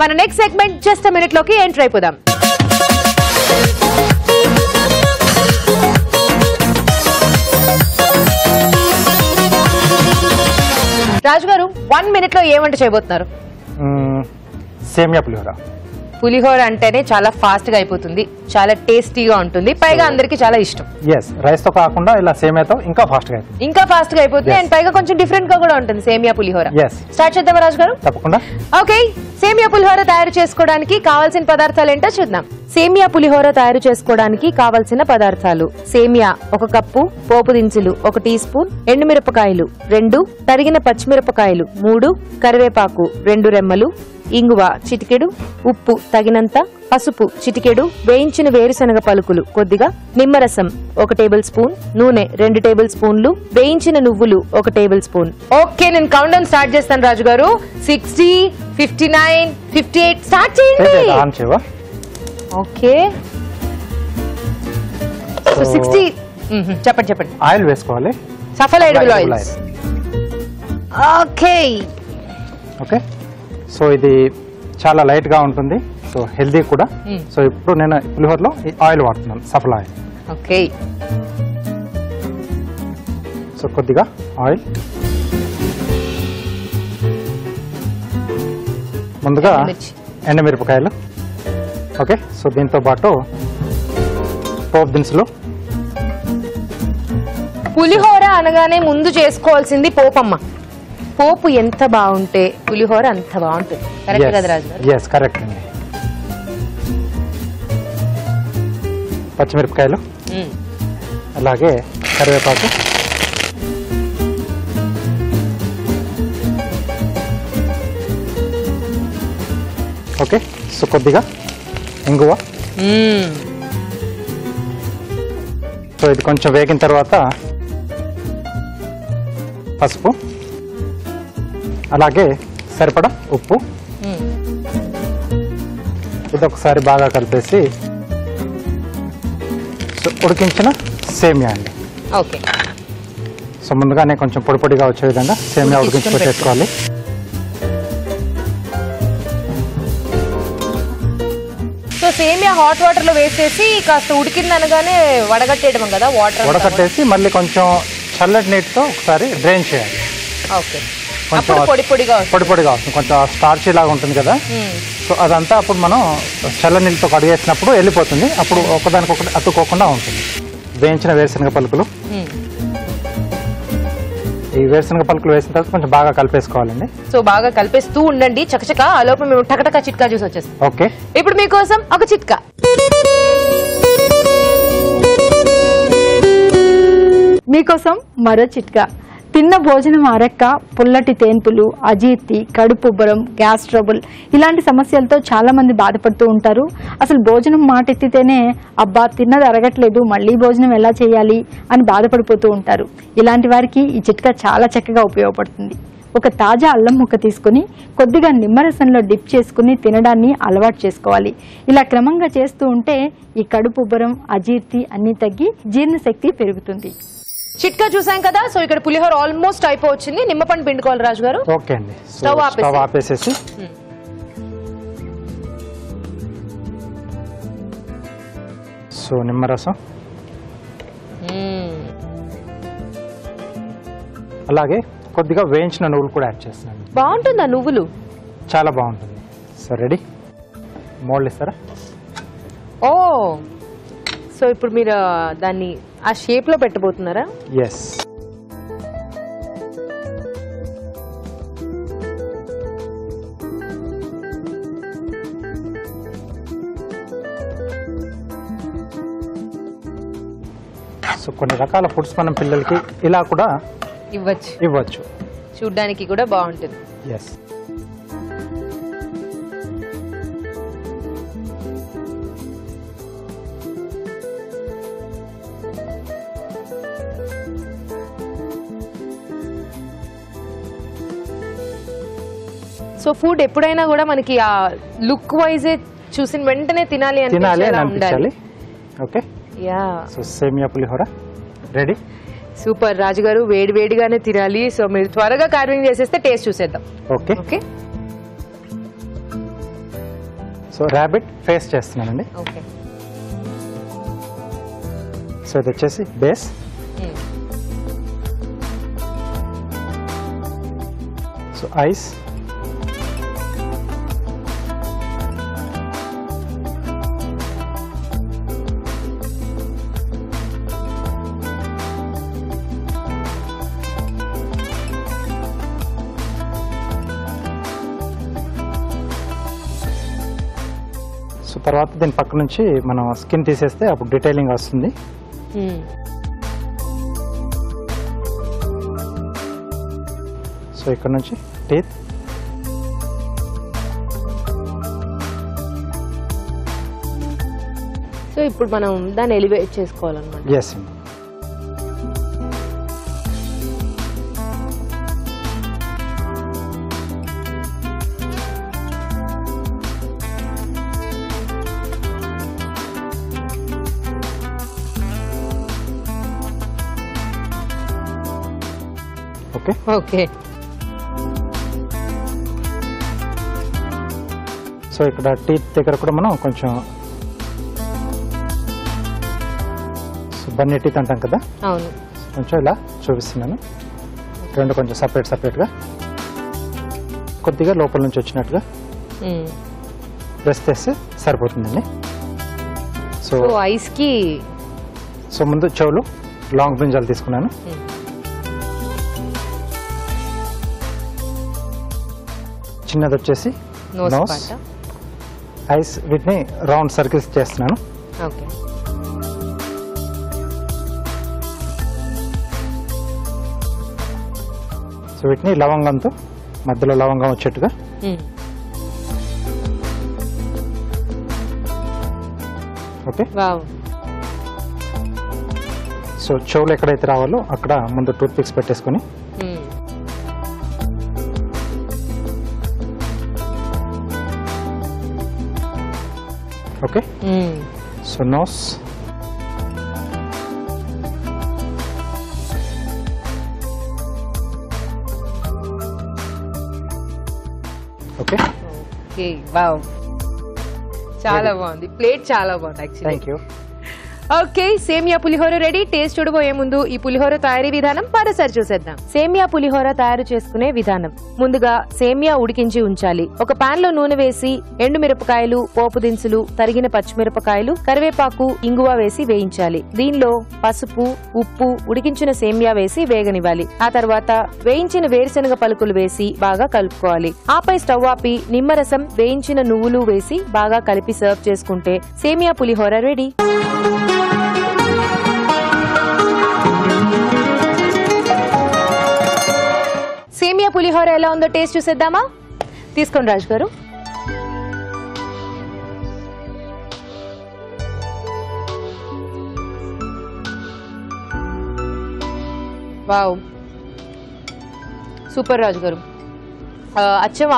మన next segment just మినిట్లోకి enter అయిపోదాం. రాజు గారు వన్ మినిట్లో ఏమంటే చేయబోతున్నారు? సేమియా పులిహోర. పులిహోర అంటేనే చాలా ఫాస్ట్గా అయిపోతుంది. చాలా టేస్టీగా ఉంటుంది. పైగా అందరికి చాలా ఇష్టం. ఎస్ రైస్తో కాకుండా ఇలా సేమియాతో ఇంకా ఫాస్ట్గా అయిపోతుంది. ఇంకా ఫాస్ట్గా అయిపోతుంది. అండ్ పైగా కొంచెం డిఫరెంట్గా కూడా ఉంటుంది సేమియా పులిహోర. స్టార్ట్ చేద్దామా రాజు గారు తప్పకుండా. ఓకే సేమియా పులిహోర తయారు చేసుకోవడానికి కావాల్సిన పదార్థాలు ఏంటో చూద్దాం. సేమియా పులిహోర తయారు చేసుకోవడానికి కావలసిన పదార్థాలు. సేమియా ఒక కప్పు పోపు దినుసులు ఒక టీ స్పూన్ ఎండుమిరపకాయలు రెండు తరిగిన పచ్చిమిరపకాయలు మూడు కరివేపాకు రెండు రెమ్మలు ఇంగువ చిటికెడు ఉప్పు తగినంత పసుపు చిటికెడు వేయించిన వేరుశనగ పలుకులు కొద్దిగా నిమ్మరసం ఒక టేబుల్ స్పూన్ నూనె రెండు టేబుల్ స్పూన్లు వేయించిన నువ్వులు ఒక టేబుల్ స్పూన్. ఓకే నేను కౌంట్ డౌన్ స్టార్ట్ చేస్తాను రాజు గారు sixty fifty nine fifty eight start చేయండి ఆన్ చేయవా? ఓకే. సిక్స్టీ చెప్పండి చెప్పండి. ఆయిల్ వేసుకోవాలి. Safala Edible oils okay okay so ఇది చాలా లైట్గా ఉంటుంది. సో హెల్దీ కూడా. సో ఇప్పుడు నేను పులిహోరలో ఈ ఆయిల్ వాడుతున్నాను సఫల ఆయిల్ ఓకే సో కొద్దిగా ఆయిల్ ముందుగా. ఎండమిరపకాయలు. ఓకే సో దీంతో పాటు పోపు దినుసులు. పులిహోర అనగానే ముందు చేసుకోవాల్సింది పోపమ్మ. పోపు ఎంత బాగుంటే పులిహోర అంత బాగుంటుంది. కరెక్ట్ కదా రాజు గారు ఎస్ కరెక్ట్ అండి. పచ్చిమిరపకాయలు. మ్మ్. అలాగే కరివేపాకు. ఓకే సో కొద్దిగా ఇంగువ. మ్మ్. సో ఇది కొంచెం వేగిన తర్వాత పసుపు. అలాగే సరిపడా ఉప్పు. మ్మ్. ఇది ఒకసారి బాగా కలిపేసి సో ఉడికించిన సేమియా అండి. ఓకే. సో ముందుగానే కొంచెం పొడి పొడిగా వచ్చే విధంగా సేమియా ఉడికించి పెట్టేసుకోవాలి. సో సేమియా హాట్ వాటర్లో వేసేసి కాస్త ఉడికింది అనగానే వడగట్టేయడం కదా వాటర్ ఉడకట్టేసి మళ్ళీ కొంచెం చల్లటి నీటితో ఒకసారి డ్రైన్ చేయాలి. ఓకే. కొంచెం పొడి పొడిగా వస్తుంది. పొడి పొడిగా వస్తుంది. కొంచెం స్టార్చ్ లాగా ఉంటుంది కదా. సో అదంతా అప్పుడు మనం చల్ల నీళ్ళతో కడిగేసినప్పుడు వెళ్ళిపోతుంది. అప్పుడు ఒకదానికొకటి అతుక్కోకుండా ఉంటుంది. వేయించిన వేరుశనగ పలుకులు. ఈ వేరుశనగ పలుకులు వేసిన తర్వాత కొంచెం బాగా కలిపేసుకోవాలండి. సో బాగా కలిపేస్తూ ఉండండి. చకచక ఆ లోపల మేము టకటక చిట్కా చూసి వచ్చేస్తాం. ఓకే. ఇప్పుడు మీకోసం ఒక చిట్కా. మీకోసం మరో చిట్కా. తిన్న భోజనం అరక్క పుల్లటి తేన్పులు అజీర్తి కడుపుబ్బరం గ్యాస్ ట్రబుల్ ఇలాంటి సమస్యలతో చాలా మంది బాధపడుతూ ఉంటారు. అసలు భోజనం మాట ఎత్తితేనే అబ్బా తిన్నది అరగట్లేదు మళ్ళీ భోజనం ఎలా చేయాలి? అని బాధపడిపోతూ ఉంటారు. ఇలాంటి వారికి ఈ చిట్కా చాలా చక్కగా ఉపయోగపడుతుంది. ఒక తాజా అల్లం ముక్క తీసుకుని కొద్దిగా నిమ్మరసంలో డిప్ చేసుకుని తినడాన్ని అలవాటు చేసుకోవాలి. ఇలా క్రమంగా చేస్తూ ఉంటే ఈ కడుపు ఉబ్బరం అజీర్తి అన్నీ తగ్గి జీర్ణశక్తి పెరుగుతుంది. చిట్కా చూసాం కదా సో ఇక్కడ పులిహోర ఆల్మోస్ట్ అయిపోవచ్చింది. నిమ్మపండు పిండుకోవాలి రాజు గారు. ఓకే అండి. సో స్టవ్ ఆపేసి. స్టవ్ ఆపేసేసి. సో నిమ్మరసం. అలాగే కొద్దిగా వేయించిన నువ్వులు కూడా యాడ్ చేస్తున్నాను. బాగుంటుందా నువ్వులు? చాలా బాగుంటుంది. So ready? మోల్డ్ ఇస్తారా? ఓ! సో ఇప్పుడు మీరు దాన్ని ఆ షేప్లో పెట్టబోతున్నారా? ఎస్ సో కొన్ని రకాల ఫుడ్స్ మనం పిల్లలకి ఇలా కూడా ఇవ్వచ్చు. ఇవ్వచ్చు. చూడ్డానికి కూడా బాగుంటుంది. ఎస్ సో ఫుడ్ ఎప్పుడైనా కూడా మనకి ఆ లుక్ వైజ్ చూసిన వెంటనే తినాలి అని ఓకే యా. సో సేమియా పులిహోర. Ready super. రాజు గారు వేడి వేడిగానే తినాలి. సో మీరు త్వరగా కార్వింగ్ చేసేస్తే టేస్ట్ చూసేద్దాం. Okay okay so rabbit face చేస్తున్నానండి. ఓకే సో ఇది వచ్చేసి బేస్ సో ఐస్ తర్వాత దీని పక్క నుంచి మనం స్కిన్ తీసేస్తే అప్పుడు డీటెయిలింగ్ వస్తుంది. సో ఇక్కడ నుంచి టీత్ సో ఇప్పుడు మనం దాన్ని ఎలివేట్ చేసుకోవాలన్నమాట. ఎస్ అండి ఓకే? ఓకే. సో ఇక్కడ టీత్ దగ్గర కూడా మనం కొంచెం బన్నీ టీత్ అంటాం కదా? అవును. కొంచెం ఇలా చూపిస్తున్నాను. రెండు కొంచెం సపరేట్ సపరేట్గా కొద్దిగా లోపల నుంచి వచ్చినట్టుగా. ప్రెస్ చేస్తే సరిపోతుందండి. సో సో ఐస్కి సో ముందు చెవులు లాంగ్ బ్రింజాలు తీసుకున్నాను. చిన్నది వచ్చేసి నోస్ ఐస్ వీటిని రౌండ్ సర్కిల్స్ చేస్తున్నాను. ఓకే. సో వీటిని లవంగంతో మధ్యలో లవంగం వచ్చేట్టుగా. ఓకే వావ్ సో చెవులు ఎక్కడైతే రావాలో అక్కడ ముందు టూత్ పిక్స్ పెట్టేసుకొని మ్మ్. ఓకే మ్మ్. So nose okay okay wow చాలా బాగుంది ప్లేట్ చాలా బాగుంది యాక్చువల్లీ థ్యాంక్ యూ ఓకే సేమియా పులిహోర రెడీ. టేస్ట్ చూడబోయే ముందు ఈ పులిహోర తయారీ విధానం మరోసారి చూసేద్దాం. సేమియా పులిహోర తయారు చేసుకునే విధానం. ముందుగా సేమియా ఉడికించి ఉంచాలి. ఒక పాన్లో నూనె వేసి ఎండు మిరపకాయలు పోపు దినుసులు తరిగిన పచ్చిమిరపకాయలు కరివేపాకు ఇంగువ వేసి వేయించాలి. దీనిలో పసుపు ఉప్పు ఉడికించిన సేమియా వేసి వేగనివ్వాలి. ఆ తర్వాత వేయించిన వేరుశనగ పలుకులు వేసి బాగా కలుపుకోవాలి. ఆపై స్టవ్ ఆపి నిమ్మరసం వేయించిన నువ్వులు వేసి బాగా కలిపి సర్వ్ చేసుకుంటే సేమియా పులిహోర రెడీ. పులిహోర ఎలా ఉందో టేస్ట్ చూసేద్దామా? తీసుకోండి రాజు గారు. వావ్. సూపర్ రాజు గారు. అచ్చం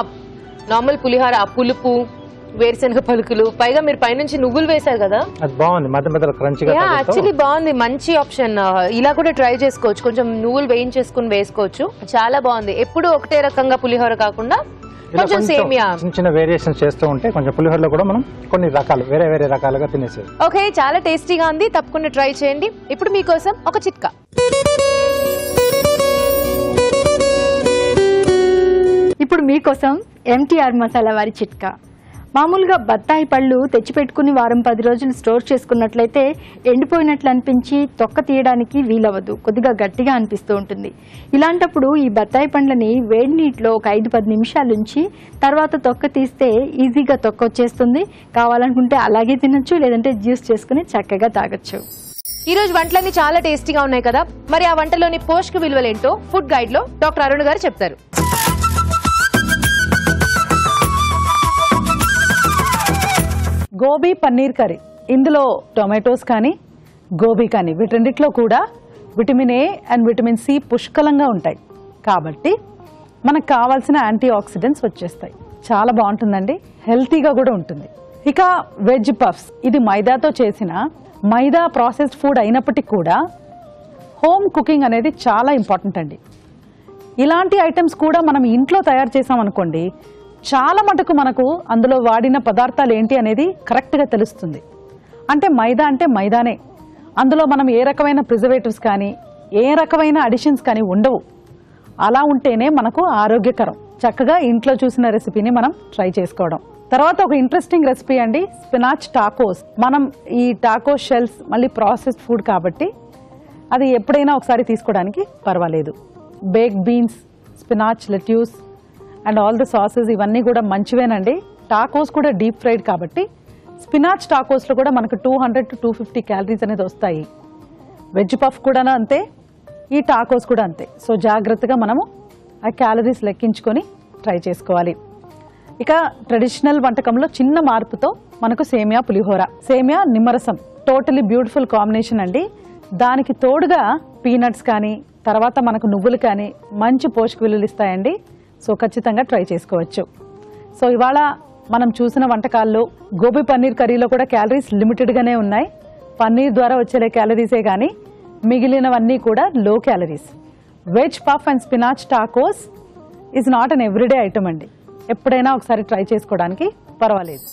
నార్మల్ పులిహోర ఆ పులుపు వేరుశనగ పలుకులు. పైగా మీరు పైనుంచి నువ్వులు వేశారు కదా? అది బాగుంది. మధ్య మధ్యలో క్రంచిగా యా యాక్చువల్లీ బాగుంది. మంచి ఆప్షన్ ఇలా కూడా ట్రై చేసుకోవచ్చు. కొంచెం నువ్వులు వేయించేసుకుని వేసుకోవచ్చు. చాలా బాగుంది. ఎప్పుడు ఒకటే రకంగా పులిహోర కాకుండా కొంచెం సేమియా. చిన్న చిన్న వేరియేషన్స్ చేస్తూ ఉంటే కొంచెం పులిహోరలో కూడా మనం కొన్ని రకాలు వేరే వేరే రకాలుగా తినేసేది ఓకే చాలా టేస్టీగా ఉంది. తప్పకుండా ట్రై చేయండి. ఇప్పుడు మీకోసం ఒక చిట్కా. ఇప్పుడు మీకోసం ఎంటీఆర్ మసాలా వారి చిట్కా. మామూలుగా బత్తాయి పళ్ళు తెచ్చిపెట్టుకుని వారం పది రోజులు స్టోర్ చేసుకున్నట్లయితే ఎండిపోయినట్లు అనిపించి తొక్క తీయడానికి వీలవ్వదు. కొద్దిగా గట్టిగా అనిపిస్తూ ఉంటుంది. ఇలాంటప్పుడు ఈ బత్తాయి పండ్లని వేడి నీటిలో ఒక ఐదు పది నిమిషాలు ఉంచి తర్వాత తొక్క తీస్తే ఈజీగా తొక్క వచ్చేస్తుంది. కావాలనుకుంటే అలాగే తినొచ్చు లేదంటే జ్యూస్ చేసుకుని చక్కగా తాగొచ్చు. ఈ రోజు వంటలన్నీ చాలా టేస్టీగా ఉన్నాయి కదా. మరి ఆ వంటలోని పోషక విలువలేంటో ఫుడ్ గైడ్లో డాక్టర్ అరుణ్ గారు చెప్తారు. గోబీ పన్నీర్ కర్రీ. ఇందులో టొమాటోస్ కానీ గోబీ కానీ. వీటన్నిటిలో కూడా vitamin A and vitamin C పుష్కలంగా ఉంటాయి. కాబట్టి మనకు కావాల్సిన యాంటీ ఆక్సిడెంట్స్ వచ్చేస్తాయి. చాలా బాగుంటుందండి. హెల్తీగా కూడా ఉంటుంది. ఇక వెజ్ పఫ్స్. ఇది మైదాతో చేసిన మైదా ప్రాసెస్డ్ ఫుడ్ అయినప్పటికీ కూడా హోమ్ కుకింగ్ అనేది చాలా ఇంపార్టెంట్ అండి. ఇలాంటి ఐటమ్స్ కూడా మనం ఇంట్లో తయారు చేసాం అనుకోండి చాలా మటుకు మనకు అందులో వాడిన పదార్థాలు ఏంటి అనేది కరెక్ట్గా తెలుస్తుంది. అంటే మైదా అంటే మైదానే. అందులో మనం ఏ రకమైన ప్రిజర్వేటివ్స్ కానీ ఏ రకమైన అడిషన్స్ కానీ ఉండవు. అలా ఉంటేనే మనకు ఆరోగ్యకరం. చక్కగా ఇంట్లో చూసిన రెసిపీని మనం ట్రై చేసుకోవడం. తర్వాత ఒక ఇంట్రెస్టింగ్ రెసిపీ అండి స్పినాచ్ టాకోస్ మనం ఈ టాకో షెల్స్ మళ్ళీ ప్రాసెస్డ్ ఫుడ్ కాబట్టి అది ఎప్పుడైనా ఒకసారి తీసుకోవడానికి పర్వాలేదు. Bake beans spinach lettuce and all the sauces ఇవన్నీ కూడా మంచివేనండి. టాకోస్ కూడా డీప్ ఫ్రైడ్ కాబట్టి స్పినాచ్ టాకోస్లో కూడా మనకు two hundred to two fifty calories అనేది వస్తాయి. వెజ్ పఫ్ కూడా అంతే ఈ టాకోస్ కూడా అంతే. సో జాగ్రత్తగా మనము ఆ క్యాలరీస్ లెక్కించుకొని ట్రై చేసుకోవాలి. ఇక ట్రెడిషనల్ వంటకంలో చిన్న మార్పుతో మనకు సేమియా పులిహోర. సేమియా నిమ్మరసం టోటలీ బ్యూటిఫుల్ కాంబినేషన్ అండి. దానికి తోడుగా పీనట్స్ కానీ తర్వాత మనకు నువ్వులు కానీ మంచి పోషక విలువలు ఇస్తాయండి. సో ఖచ్చితంగా ట్రై చేసుకోవచ్చు. సో ఇవాళ మనం చూసిన వంటకాల్లో గోబీ పన్నీర్ కర్రీలో కూడా క్యాలరీస్ లిమిటెడ్గానే ఉన్నాయి. పన్నీర్ ద్వారా వచ్చే క్యాలరీసే కానీ మిగిలినవన్నీ కూడా low calories veg puff and spinach tacos is not an everyday item అండి. ఎప్పుడైనా ఒకసారి ట్రై చేసుకోవడానికి పర్వాలేదు.